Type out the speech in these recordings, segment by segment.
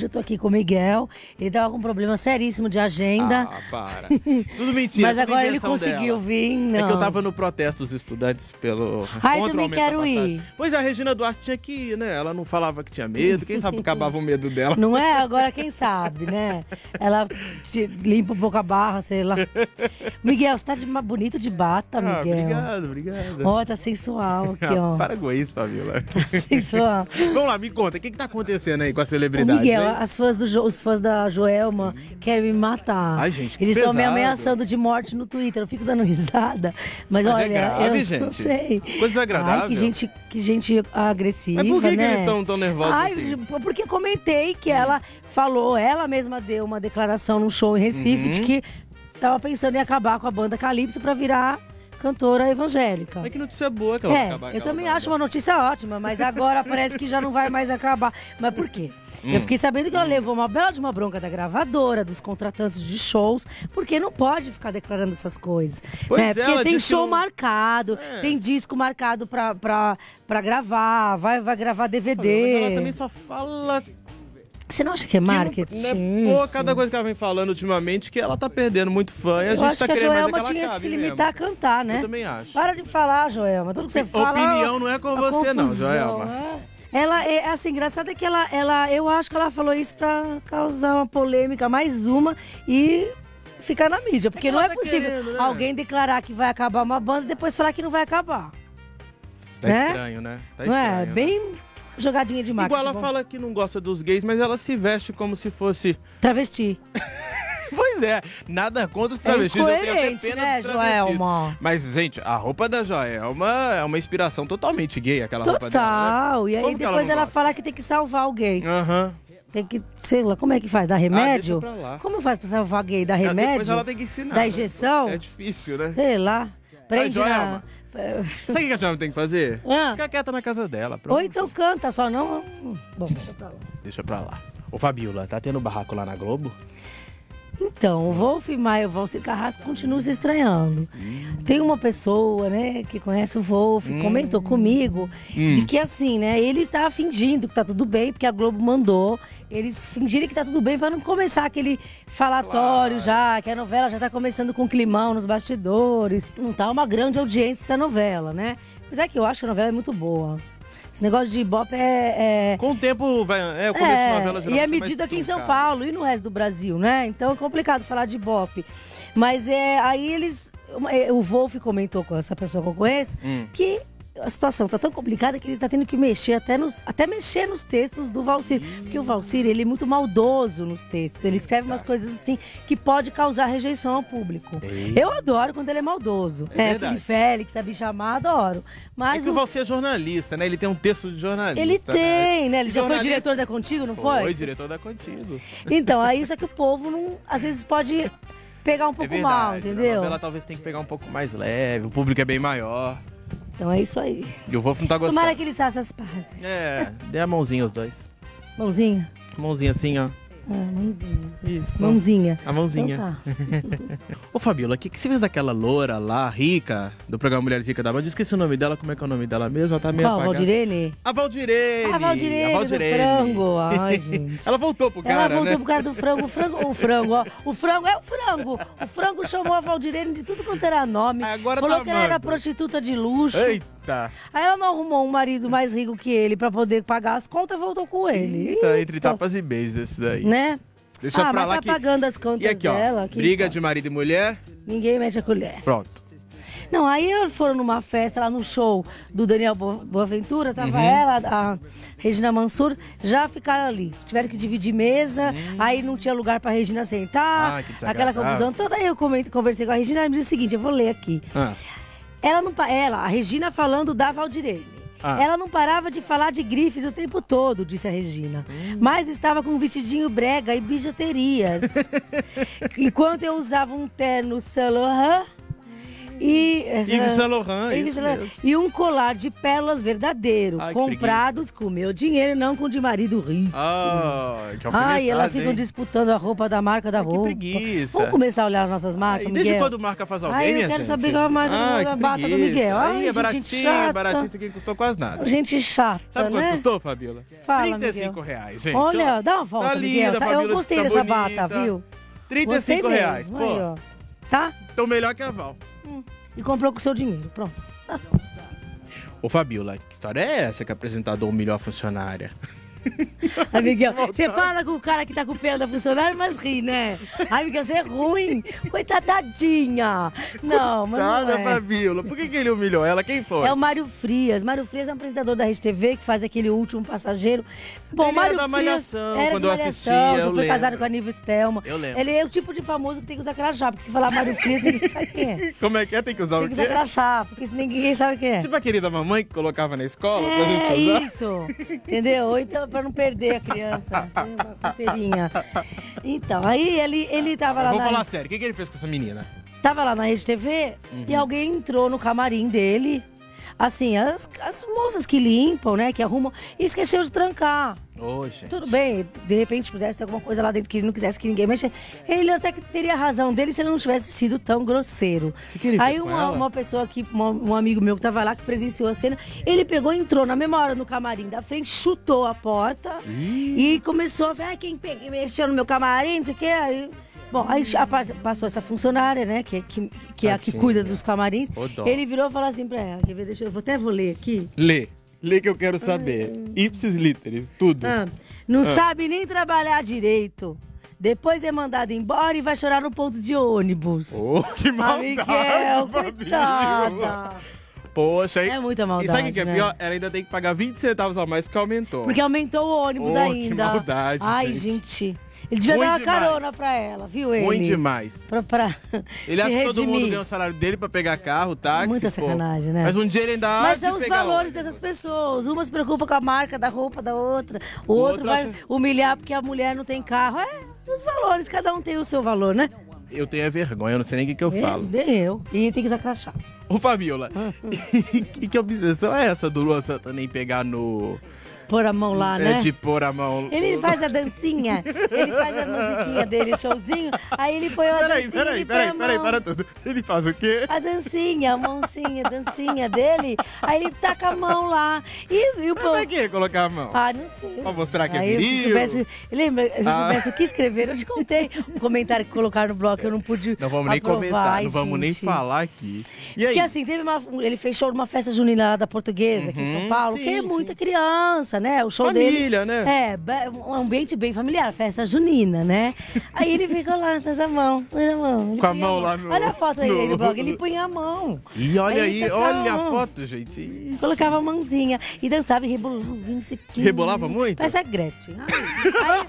Hoje eu tô aqui com o Miguel. Ele tava com um problema seríssimo de agenda. Ah, para. Tudo mentira. Mas tudo agora ele conseguiu dela. vir. Não. É que eu tava no protesto dos estudantes pelo. Ai, contra o também quero ir. Pois é, a Regina Duarte tinha que ir, né? Ela não falava que tinha medo. Quem sabe acabava o medo dela. Não é? Agora quem sabe, né? Ela limpa um pouco a barra, sei lá. Miguel, você tá de, bonito de bata, Ah, Miguel. obrigado, obrigado. Ó, tá sensual aqui, Ah, ó. para com isso, Fabiola. Sensual. Vamos lá, me conta, o que, que tá acontecendo aí com a celebridade? Miguel, hein? As fãs do Jo- os fãs da Joelma querem me matar. Ai, gente, que Eles estão me pesado. ameaçando de morte no Twitter. Eu fico dando risada. Mas, Mas é olha, grave, eu não gente. sei. Coisa desagradável. Ai, que gente, que gente agressiva, Mas por que, que né? eles estão tão nervosos Ai, assim? porque comentei que ela falou, ela mesma deu uma declaração num show em Recife Uhum. de que tava pensando em acabar com a banda Calypso pra virar cantora evangélica. Mas que notícia boa que ela vai É, acabar eu também acho uma notícia ótima, mas agora parece que já não vai mais acabar. Mas por quê? Hum. Eu fiquei sabendo que ela levou uma bela de uma bronca da gravadora, dos contratantes de shows, porque não pode ficar declarando essas coisas. Pois né? é, Porque tem show não- marcado, É. tem disco marcado pra, pra, pra gravar, vai, vai gravar Mas DVD. ela também só fala Você não acha que é que não- marketing? né, pô, isso? cada coisa que ela vem falando ultimamente que ela tá perdendo muito fã e a Eu gente tá que a querendo mais é Joelma que tinha que se mesmo. limitar a cantar, né? Eu também acho. Para de falar, Joelma. Tudo que você fala. Opinião não é com a você não, confusão, Joelma. é. Ela é assim, engraçado é que ela, ela, eu acho que ela falou isso pra causar uma polêmica, mais uma, e ficar na mídia. Porque É não é tá possível querendo, né? alguém declarar que vai acabar uma banda e depois falar que não vai acabar. Tá né? estranho, né? Tá não estranho. é? né? Bem jogadinha de marketing. Igual ela Bom, fala que não gosta dos gays, mas ela se veste como se fosse. Travesti. Pois é, nada contra os É travestis. eu tenho até pena né, dos travestis. Joelma? Mas, gente, a roupa da Joelma é uma inspiração totalmente gay, aquela roupa dela. Total. né? E aí Como depois ela, gosta? fala que tem que salvar alguém. Aham. Tem que, sei lá, como é que faz? Dá remédio? Ah, pra lá. Como faz pra salvar alguém? Dá Ah, remédio? Depois ela tem que ensinar. Dá né? injeção? É difícil, né? Sei lá. Prende Joelma. na... Sabe o que a Joelma tem que fazer? Ah. Ficar quieta na casa dela. Pronto. Ou então canta, só não... Bom, deixa pra lá. Deixa pra lá. Ô, Fabiola, tá tendo barraco lá na Globo? Então, o Wolf Maia e o Valcir Carrasco continuam se estranhando. Tem uma pessoa, né, que conhece o Wolf, comentou comigo, de que assim, né, ele tá fingindo que tá tudo bem, porque a Globo mandou eles fingirem que tá tudo bem pra não começar aquele falatório já, que a novela já tá começando com climão nos bastidores. Não tá uma grande audiência essa novela, né? Apesar que eu acho que a novela é muito boa. Esse negócio de Ibope é- é, Com o tempo, vai. É, o começo é, de novela e é mais medido aqui em São. Paulo e no resto do Brasil, né? Então é complicado falar de Ibope. Mas é, aí eles. é, O Wolf comentou com essa pessoa que eu conheço Hum. que a situação tá tão complicada que ele está tendo que mexer até nos, até mexer nos textos do Valcir. Porque o Valcir, ele é muito maldoso nos textos. Ele escreve umas coisas assim que pode causar rejeição ao público. Eita. Eu adoro quando ele é maldoso. É É, verdade. aquele Félix, a bicha amar, adoro. É Mas que o o- Valci é jornalista, né? Ele tem um texto de jornalista. ele né? tem, né? Ele já foi Jornalista- diretor da Contigo, não foi? Foi, diretor da Contigo. Então, aí isso é que o povo não, às vezes pode pegar um É pouco verdade. mal, A entendeu? novela talvez tenha que pegar um pouco mais leve, o público é bem maior. Então é isso aí. E o Wolf não tá gostando. Tomara que eles façam as pazes. É, dê a mãozinha os dois. Mãozinha? Mãozinha assim, ó. Ah, mãozinha. Isso. Mãozinha. A mãozinha. Então tá. Ô, Fabiola, o que, que você fez daquela loura lá, rica, do programa Mulheres Ricas da Band? Eu esqueci o nome dela, como é que é o nome dela mesmo? Ela tá meio Qual, apagada. Valdirene? A Valdirene! A Valdirene, a do Valdirene. frango. Ai, gente. Ela voltou pro Ela cara, voltou né? pro cara do frango. O frango, o frango, ó. O frango é o frango. O frango chamou a Valdirene de tudo quanto era nome. Agora Falou tá que ela era amando. prostituta de luxo. Eita! Aí ela não arrumou um marido mais rico que ele pra poder pagar as contas voltou com ele. Eita, entre Então, tapas e beijos esses aí. Né? Deixa ah, pra mas lá tá que... pagando as contas E aqui, ó, dela. que briga de marido e mulher, Ninguém mexe a colher. pronto. Não, aí eles foram numa festa lá no show do Daniel Bo- Boaventura, tava Uhum. ela, a Regina Mansur, já ficaram ali. Tiveram que dividir mesa, aí não tinha lugar pra Regina sentar. Ah, que aquela confusão toda. Aí eu conversei com a Regina, ela me disse o seguinte, eu vou ler aqui. Ah, Ela, não, ela, a Regina falando da Valdirene. Ah. Ela não parava de falar de grifes o tempo todo, disse a Regina. Hum. Mas estava com um vestidinho brega e bijuterias. Enquanto eu usava um terno Saint Laurent e essa- Yves Saint Laurent, Yves isso Saint Laurent. E um colar de pérolas verdadeiro, Ai, que comprados com meu dinheiro, não com o de marido rico. Ah, que Ai, elas ficam hein? disputando a roupa da marca da Ai, que roupa. preguiça. Vamos começar a olhar as nossas marcas, E Miguel? desde quando marca faz alguém, Ai, eu quero gente? saber qual é a marca Ai, da que bata do. Miguel. Ai, Aí é gente baratinho, chata. baratinho, isso aqui custou quase nada. Gente chata, Sabe né? quanto custou, Fabiola? Fala, 35 Miguel. reais, gente. Olha, dá uma volta, Tá Miguel. linda, tá? Fabiola, Eu gostei tá dessa bonita. bata, viu? 35 Gostei reais, mesmo, pô. aí. Tá? Tô melhor que a Val. E comprou com seu dinheiro, pronto. Ô, Fabiola, que história é essa que apresentador humilhou a funcionária? Ai, Miguel, você fala com o cara que tá com pena da funcionária, mas ri, né? Ai, Miguel, você é ruim. Coitadinha. Não, mas não Nada, é. Fabiola. Por que, que ele humilhou ela? Quem foi? É o Mário Frias. Mário Frias é um apresentador da Rede TV que faz aquele último passageiro. Bom, Ele Mário era da Frias Malhação, era quando de eu Malhação, assistia, já eu foi casado com a Niva Stelma. Eu lembro. Ele é o tipo de famoso que tem que usar crachá, porque se falar Mário Frias, ninguém sabe quem é. Como é que é? Tem que usar Tem o que quê? usar crachá, porque ninguém sabe quem é. Tipo a querida mamãe que colocava na escola pra É gente usar? isso, entendeu? Então pra não perder a criança, assim, uma pulseirinha. Então, aí ele, ele tava lá Vou na... falar sério, o que, que ele fez com essa menina? Tava lá na Rede TV e Uhum. alguém entrou no camarim dele. Assim, as, as moças que limpam, né? Que arrumam. E esqueceu de trancar. Gente. Tudo bem, de repente pudesse ter alguma coisa lá dentro que ele não quisesse que ninguém mexa. Ele até que teria razão dele se ele não tivesse sido tão grosseiro. que que Aí uma, uma pessoa aqui, uma- um amigo meu que tava lá, que presenciou a cena, ele pegou, entrou na mesma hora no camarim da frente, chutou a porta e começou a falar, ah, quem mexeu no meu camarim, não sei o quê. Aí, bom, aí a pa- passou essa funcionária, né, que, que, que é a que cuida dos camarins. Ele virou e falou assim pra ela, quer ver, deixa eu, vou até vou ler aqui. Lê. Lê que eu quero saber. Ipsis literis, tudo. Ah, não sabe nem trabalhar direito. Depois é mandado embora e vai chorar no ponto de ônibus. Ô, que Ah, maldade, Miguel, coitada. Poxa, aí... É muita E maldade, sabe o que é né? pior? Ela ainda tem que pagar 20 centavos a mais que aumentou. Porque aumentou o ônibus Oh, que ainda. maldade, Ai, gente. gente. Ele devia Ruim dar uma demais. carona pra ela, viu ele? Ruim demais. Pra, pra Ele acha que todo mundo ganha o salário dele pra pegar carro, táxi. Muita pô. sacanagem, né? Mas um dia ele ainda Mas são os valores dessas pessoas. Uma se preocupa com a marca da roupa da outra. O, O outro, outro vai acha- humilhar porque a mulher não tem carro. É, os valores. Cada um tem o seu valor, né? Eu tenho a vergonha, eu não sei nem o que, que eu falo. Nem eu. E tem que dar crachá. Ô, Fabiola, e que obsessão é essa do Luan Santana em pegar no... Pôr a mão lá, é né? de pôr a mão... Ele faz a dancinha, ele faz a musiquinha dele, showzinho, aí ele põe a Peraí, dancinha peraí, peraí, peraí, para tudo. Ele faz o quê? A dancinha, a mãozinha, a dancinha dele, aí ele taca a mão lá. E, e o Pra povo... que colocar a mão? Ah, não sei. Pra mostrar que é Aí, se viril? soubesse, lembra, se Ah. soubesse o que escrever, eu te contei. O comentário que colocaram no bloco, eu não pude Não vamos nem aprovar, comentar, ai, não vamos nem gente. falar aqui. E aí? Porque assim, teve uma, ele fez show numa festa junina lá da Portuguesa, aqui em São Paulo, sim, que é sim. muita criança, né? O show Família, dele. né? É, um ambiente bem familiar, festa junina, né? Aí ele ficou lá com essa mão, põe a mão. ele Com a põe mão lá no- Olha a foto aí, no- aí blog, ele punha a mão. E olha Aí aí, olha a mão. foto, gente. Ixi. Colocava a mãozinha e dançava e rebolava, não sei o. Rebolava muito? Parece a Gretchen. Ai,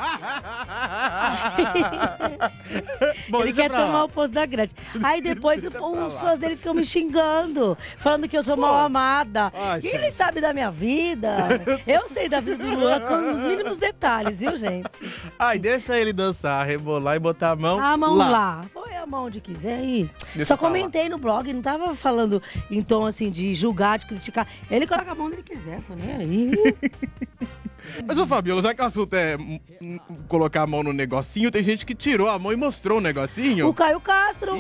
Bom, ele quer lá. tomar o posto da Gretchen. Aí depois os fãs dele ficam me xingando, falando que eu sou mal amada. Ah, e ele gente. sabe da minha vida. Eu sei da vida do Luan com os mínimos detalhes, viu, gente? Ai, deixa ele dançar, rebolar e botar a mão A mão lá. Põe a mão onde quiser aí. Deixa Só lá. comentei no blog, não tava falando em tom assim de julgar, de criticar. Ele coloca a mão onde ele quiser, tô nem aí. Mas, ô Fabiola, já que o assunto é hum, hum, colocar a mão no negocinho, tem gente que tirou a mão e mostrou o negocinho. O Caio Castro.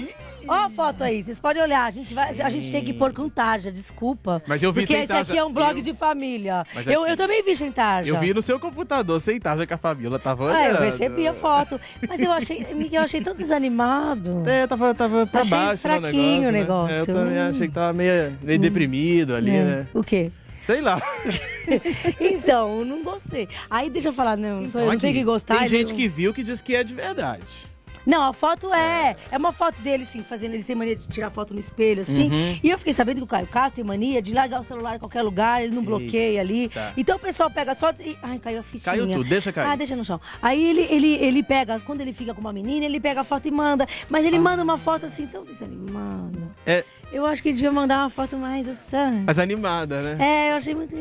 Ó a foto aí, vocês podem olhar. A gente, vai, a gente tem que pôr com tarja, desculpa. Mas eu vi Porque sem esse tarja. aqui é um blog Eu- de família. Mas Eu, aqui- eu também vi sem tarja. Eu vi no seu computador, sem tarja que a Fabiola tava olhando. Ah, eu recebi a foto. Mas eu achei, eu achei tão desanimado. É, tava, tava pra Achei baixo né, o fraquinho o negócio. né? negócio. É, eu também Hum. achei que tava meio, meio deprimido ali, É. né? O quê? Sei lá. Então, não gostei. Aí deixa eu falar, não, só eu não Aqui, tenho que gostar. Tem gente não- que viu que diz que é de verdade. Não, a foto é. É uma foto dele, assim, fazendo. Eles têm mania de tirar foto no espelho, assim. Uhum. E eu fiquei sabendo que o Caio Castro tem mania de largar o celular em qualquer lugar, ele não bloqueia ali. tá. Então o pessoal pega as fotos e. Ai, caiu a fichinha. Caiu tudo, deixa cair. Ah, deixa no chão. Aí ele, ele, ele pega, quando ele fica com uma menina, ele pega a foto e manda. Mas ele manda uma foto assim, tão desanimada. É, Eu acho que ele devia mandar uma foto mais assim. mas animada, né? É, eu achei muito.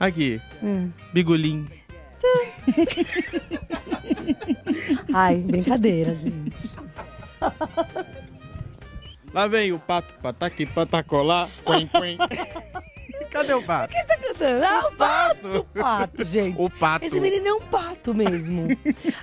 Aqui, hum. bigolim. Ai, brincadeira, gente. Lá vem o pato, pataqui, patacolá, quen, quen. Cadê o pato? Quem tá cantando? Ah, o pato! O pato, gente. O pato. Esse menino é um pato mesmo.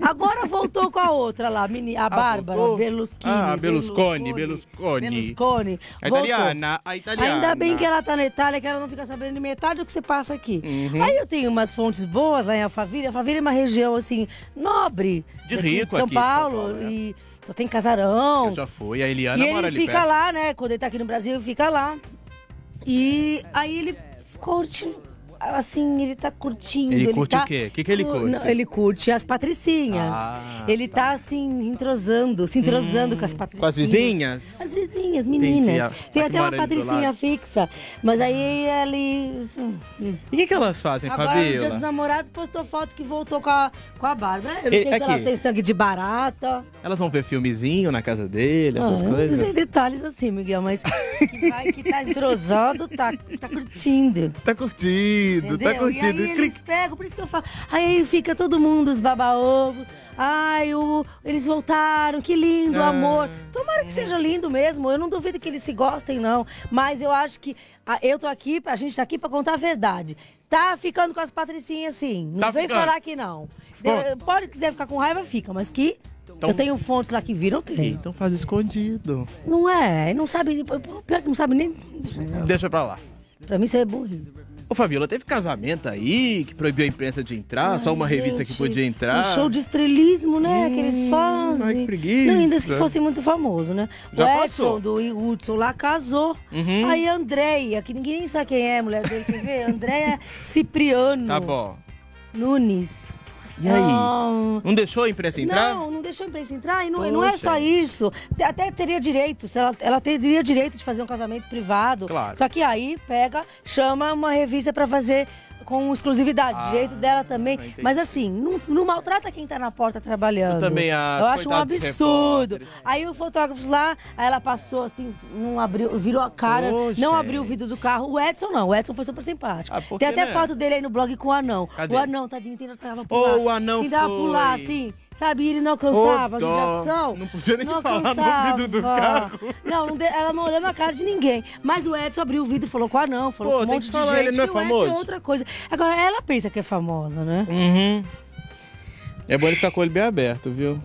Agora voltou com a outra lá, a Bárbara voltou? Berlusconi. Ah, Berlusconi, Berlusconi. Berlusconi. A italiana, a italiana. Ainda bem que ela tá na Itália, que ela não fica sabendo de metade do que você passa aqui. Uhum. Aí eu tenho umas fontes boas lá em Alphaville. Alphaville é uma região, assim, nobre. De rico de São aqui de São Paulo. Paulo, é. E só tem casarão. Eu já fui, a Eliana E mora ele ali fica perto. lá, né? Quando ele tá aqui no Brasil, fica lá. E aí ele curte. Assim, ele tá curtindo. Ele curte tá- o quê? O que que ele curte? Não, ele curte as patricinhas. Ah, ele tá. assim, entrosando, se entrosando com as patricinhas. Com as vizinhas? As vizinhas, meninas. Entendi. Ah, Tem tá até uma patricinha fixa. Mas aí ele. assim, E o que, que elas fazem, Agora, no dia dos Fabiola? namorados, postou foto que voltou com a, com a Bárbara. Eu não E- sei se elas aqui. têm sangue de barata. Elas vão ver filmezinho na casa dele, essas Ah, eu Não coisas? sei detalhes assim, Miguel, mas que vai que tá entrosado, tá, tá curtindo. Tá curtindo, Entendeu? tá curtindo. E aí eles pegam, por isso que eu falo. Aí fica todo mundo, os baba-ovo. Ai, o, eles voltaram, que lindo, Ah. amor. Tomara que seja lindo mesmo. Eu não duvido que eles se gostem, não. Mas eu acho que ah, eu tô aqui, a gente tá aqui pra contar a verdade. Tá ficando com as patricinhas, sim. Não Tá vem ficando. falar que não. Pode quiser ficar com raiva, fica, mas que. Então- Eu tenho fontes lá que viram, tem. Então faz escondido. Não é, não sabe. Pior que não sabe nem. Deixa pra lá. Pra mim isso é burrice. Ô, Fabiola, teve casamento aí que proibiu a imprensa de entrar? só uma revista que Gente, podia entrar? Um show de estrelismo, né? que eles Hum, fazem. ai, que preguiça. Não, ainda que fosse muito famoso, né? Já o Edson passou. do Hudson lá casou. Uhum. Aí a Andréia, que ninguém sabe quem é mulher dele, quer ver? Andréia Cipriano Tá bom. Nunes. E aí? Ah, Não deixou a imprensa entrar? Não, não deixou a imprensa entrar. E não, não é só isso. Até teria direito. Ela, ela teria direito de fazer um casamento privado. Claro. Só que aí pega, chama uma revista pra fazer com exclusividade. Ah, direito dela também. Mas assim, não, não maltrata quem tá na porta trabalhando. Eu também acho, Eu acho um absurdo. Aí o fotógrafo lá, aí ela passou assim, não abriu, virou a cara, não gente. abriu o vidro do carro. O Edson não, o Edson foi super simpático. Ah, porque, Tem até né? foto dele aí no blog com o anão. Cadê? O anão, tadinho, tentava Ô, pular. o anão Tentava foi. pular assim, sabe? Ele não alcançava Ô, a judiação. Não podia nem Não falar no alcançava. vidro do carro. Não, não de- ela não olhou na cara de ninguém. Mas o Edson abriu o vidro e falou com o anão, falou Pô, com um tem monte que de falar, gente. ele não é Edson famoso? outra coisa. Agora, ela pensa que é famosa, né? Uhum. É bom ele ficar com o olho bem aberto, viu?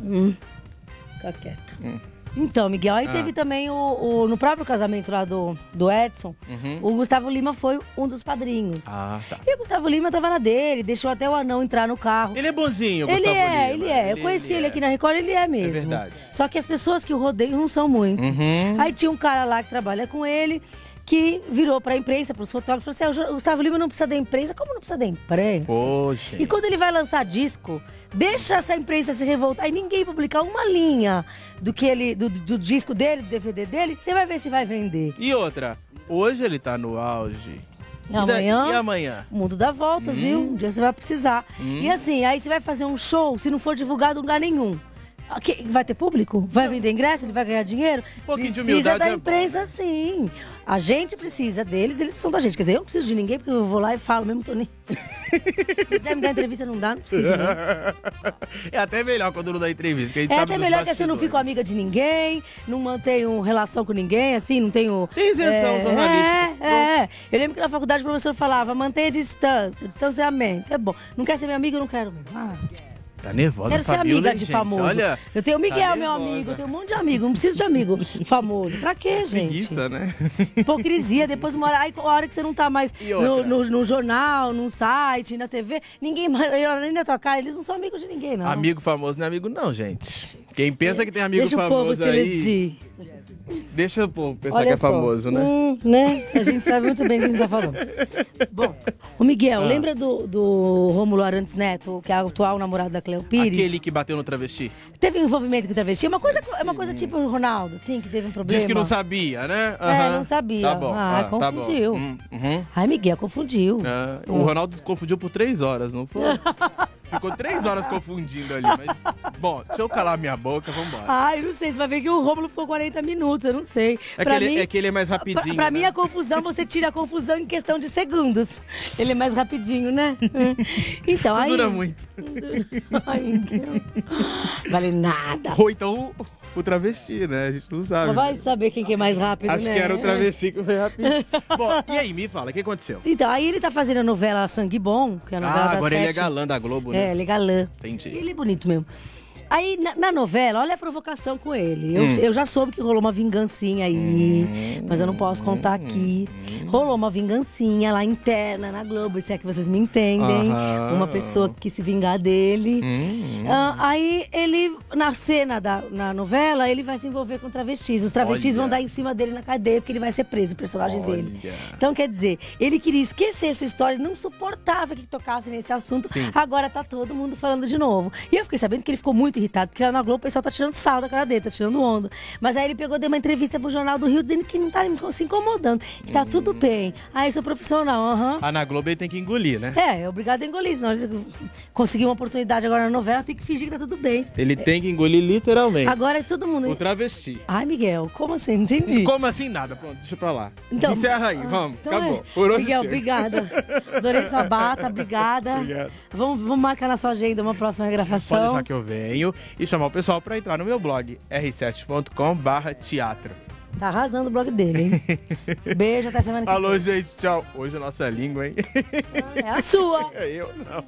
Fica quieto. Hum. Então, Miguel, aí Ah. teve também o, o- No próprio casamento lá do, do Edson, o Gustavo Lima foi um dos padrinhos. Uhum. Ah, tá. E o Gustavo Lima tava na dele, deixou até o anão entrar no carro. Ele é bonzinho, Ele Gustavo é, Lima. ele é. Eu conheci ele, aqui na Record, ele é mesmo. verdade. Só que as pessoas que o rodeiam não são muito. Uhum. Aí tinha um cara lá que trabalha com ele, que virou pra imprensa, pros fotógrafos, falou assim: "Ah, o Gustavo Lima não precisa da imprensa. Como não precisa da imprensa? Poxa. E quando ele vai lançar disco, deixa essa imprensa se revoltar e ninguém publicar uma linha do que ele do, do disco dele, do DVD dele, você vai ver se vai vender. E outra, hoje ele tá no auge. E amanhã? E amanhã? O mundo dá voltas, Hum. viu? Um dia você vai precisar. E assim, aí você vai fazer um show, se não for divulgado em lugar nenhum. Vai ter público? Vai vender ingresso? Ele vai ganhar dinheiro? Um pouquinho de precisa humildade da é bom, imprensa, sim. A gente precisa deles, eles precisam da gente. Quer dizer, eu não preciso de ninguém, porque eu vou lá e falo mesmo, tô nem... Se quiser me dar entrevista, não dá, não precisa, não. É até melhor quando não dá entrevista, que a gente É até melhor que assim, eu não fico amiga de ninguém, não mantenho relação com ninguém, assim, não tenho. Tem isenção é, jornalística. É, é. Eu lembro que na faculdade o professor falava, mantenha distância, distanciamento. É bom. Não quer ser minha amiga, eu não quero mesmo. Ah, Tá nervosa, quero ser Fabiola, amiga hein, de gente? famoso. Olha, eu tenho o Miguel, tá meu amigo, eu tenho um monte de amigo, não preciso de amigo famoso. Pra quê, gente? preguiça, né? Hipocrisia, depois uma hora, aí, a hora que você não tá mais no, no- no jornal, no site, na TV, ninguém mais nem na tua cara, eles não são amigos de ninguém, não. Amigo famoso não é amigo não, gente. Quem pensa que tem amigo Deixa famoso aí. Deixa o povo pensar Olha que é só. famoso, né? Hum, né? A gente sabe muito bem o que a gente tá falando. Bom, o Ah. Miguel, lembra do, do Rômulo Arantes Neto, que é o atual namorado da Cleo Pires? Aquele que bateu no travesti. Teve um envolvimento com travesti. É uma coisa, é uma coisa tipo o Ronaldo, assim, que teve um problema. Diz que não sabia, né? É, Aham. não sabia. Tá bom. Ah, tá bom. confundiu. Hum, uhum. Ai, Miguel, confundiu. Ah, o Ronaldo confundiu por três horas, não foi? Ficou três horas confundindo ali. Mas, bom, deixa eu calar minha boca, vambora. Ai, não sei, você vai ver que o Rômulo ficou 40 minutos, eu não sei. É pra que, ele, mim, é que ele é mais Pra, rapidinho. pra né? mim, a confusão, você tira a confusão em questão de segundos. Ele é mais rapidinho, né? Então, Não aí... dura muito. Ai. Vale nada. Ou então o travesti, né? A gente não sabe. Vai saber quem que é mais rápido, Acho né? que era o travesti que foi rápido. Bom, e aí, me fala, o que aconteceu? Então, aí ele tá fazendo a novela Sangue Bom, que é a novela Ah, da agora ele é galã da Globo, É, né? ele é galã. Entendi. Ele é bonito mesmo. Aí, na, na novela, olha a provocação com ele. Hum. Eu, eu já soube que rolou uma vingancinha aí, mas eu não posso contar aqui. Hum. Rolou uma vingancinha lá interna na Globo, se é que vocês me entendem. Aham. Uma pessoa que quis se vingar dele. Hum. Ah, aí ele, na cena da na novela, ele vai se envolver com travestis. Os travestis Olha. vão dar em cima dele na cadeia, porque ele vai ser preso, o personagem dele. Olha. Então, quer dizer, ele queria esquecer essa história, não suportava que tocasse nesse assunto. Sim. Agora tá todo mundo falando de novo. E eu fiquei sabendo que ele ficou muito irritado, porque lá na Globo o pessoal tá tirando sal da cara dele, tá tirando onda. Mas aí ele pegou, deu uma entrevista pro Jornal do Rio, dizendo que não tá se incomodando, que tá tudo bem. Aí sou profissional, aham. Ah, na Globo ele tem que engolir, né? É, é obrigado a engolir, senão eles conseguiu uma oportunidade agora na novela, tem que fingir que tá tudo bem. Ele tem que engolir literalmente. Agora é todo mundo. O travesti. Ai, Miguel, como assim? Não entendi. Como assim nada? Pronto, deixa pra lá. Então- Encerra aí, vamos. Então Acabou. é. Miguel, obrigada. Adorei sua bata, obrigada. Obrigado. Vamos, vamos marcar na sua agenda uma próxima Pode gravação. deixar que eu venho e chamar o pessoal pra entrar no meu blog, r7.com barra teatro. Tá arrasando o blog dele, hein? Beijo, até semana que Falou, gente, tchau. Hoje a nossa língua, hein? vem. É a sua. É eu, não.